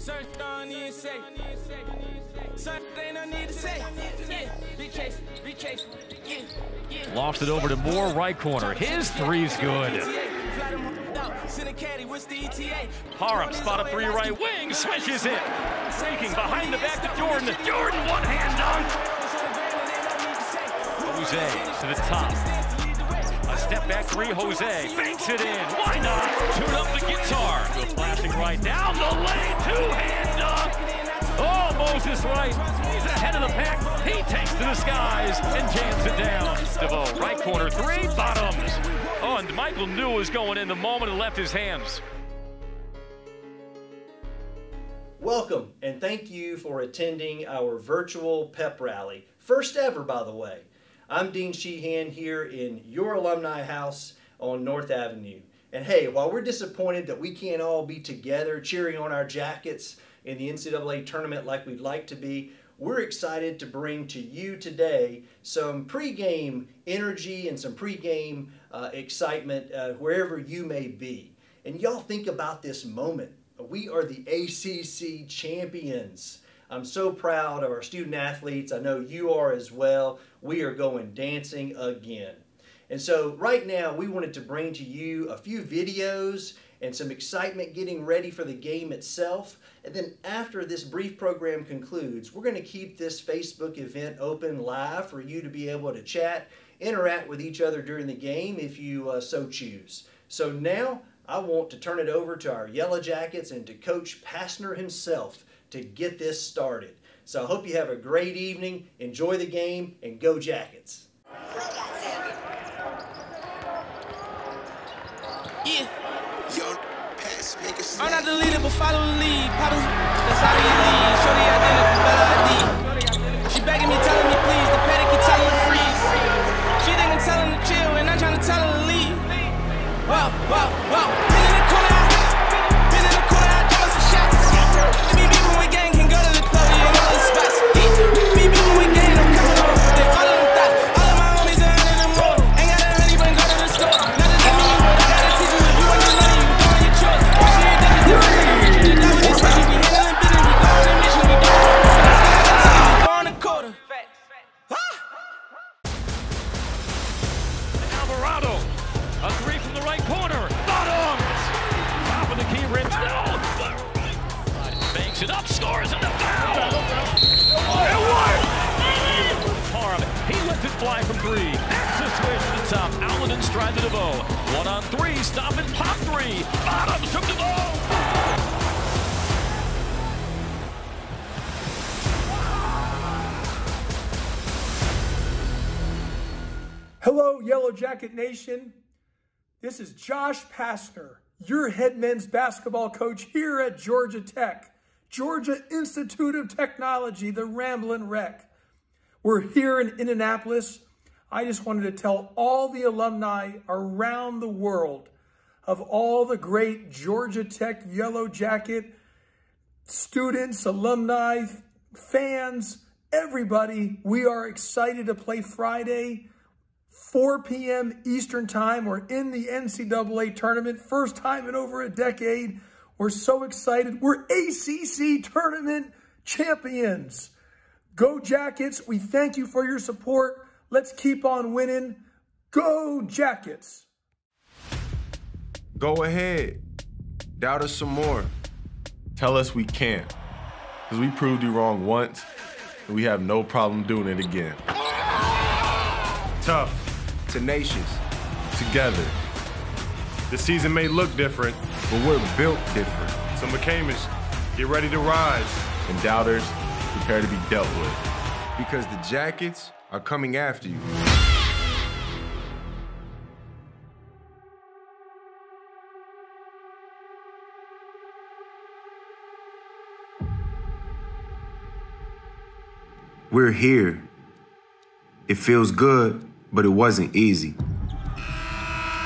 Search don't need to say. Search ain't no need to say. Yeah, big chase, big chase. Yeah, yeah. Lofts it over to Moore, right corner. His three's good. Parham spot a three right wing, swishes it. Streaking behind the back to Jordan. Jordan one hand dunk. Jose to the top. Step back three, Jose banks it in. Why not? Tune up the guitar. Go flashing right down the lane. Two hand dunk. Oh, Moses Wright. He's ahead of the pack. He takes to the skies and jams it down. DeVoe, right corner three, bottoms. Oh, and Michael knew it was going in the moment and left his hands. Welcome and thank you for attending our virtual pep rally. First ever, by the way. I'm Dene Sheheane here in your alumni house on North Avenue. And hey, while we're disappointed that we can't all be together cheering on our jackets in the NCAA tournament like we'd like to be, we're excited to bring to you today some pregame energy and some pregame uh, excitement uh, wherever you may be. And y'all think about this moment. We are the ACC champions. I'm so proud of our student athletes. I know you are as well. We are going dancing again. And so right now we wanted to bring to you a few videos and some excitement getting ready for the game itself. And then after this brief program concludes, we're going to keep this Facebook event open live for you to be able to chat, interact with each other during the game if you uh, so choose. So now I want to turn it over to our Yellow Jackets and to Coach Pastner himself to get this started. So I hope you have a great evening, enjoy the game, and go Jackets. Yeah. Yo, pass, make a I'm not the leader, but follow the lead. Paddle, that's how you lead. Alvarado, a three from the right corner. Bottoms. Top of the key rim. No. Banks it up, scores, and the foul. It worked. Parham, he lets it fly from three. That's a switch to the top. Allen and stride to DeVoe. One on three, stop and pop three. Bottoms from DeVoe. Yellow Jacket Nation. This is Josh Pastner, your head men's basketball coach here at Georgia Tech, Georgia Institute of Technology, the Ramblin' Wreck. We're here in Indianapolis. I just wanted to tell all the alumni around the world of all the great Georgia Tech Yellow Jacket students, alumni, fans, everybody. We are excited to play Friday. 4 p.m. Eastern Time. We're in the NCAA tournament, first time in over a decade. We're so excited. We're ACC tournament champions. Go Jackets. We thank you for your support. Let's keep on winning. Go Jackets. Go ahead. Doubt us some more. Tell us we can't. Because we proved you wrong once, and we have no problem doing it again. Tough, tenacious, together. The season may look different, But we're built different, so McCamish, get ready to rise. and doubters prepare to be dealt with. Because the Jackets are coming after you. We're here. It feels good, but it wasn't easy.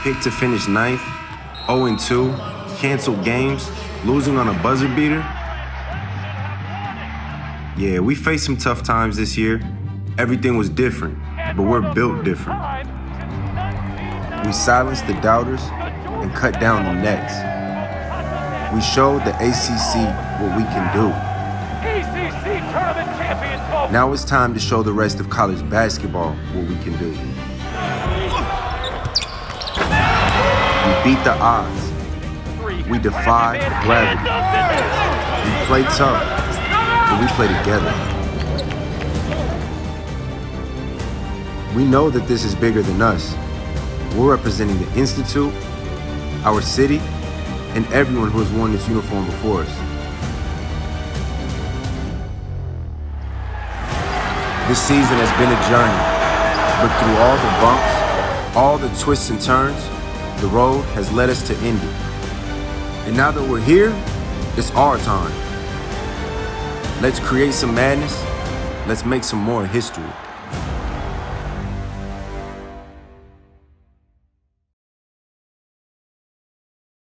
Picked to finish ninth, 0 2, canceled games, losing on a buzzer beater. Yeah, we faced some tough times this year. Everything was different, but we're built different. We silenced the doubters and cut down the nets. We showed the ACC what we can do. ACC tournament. Now it's time to show the rest of college basketball what we can do. We beat the odds. We defy gravity. We play tough, but we play together. We know that this is bigger than us. We're representing the Institute, our city, and everyone who has worn this uniform before us. This season has been a journey, but through all the bumps, all the twists and turns, the road has led us to Indy. And now that we're here, it's our time. Let's create some madness. Let's make some more history.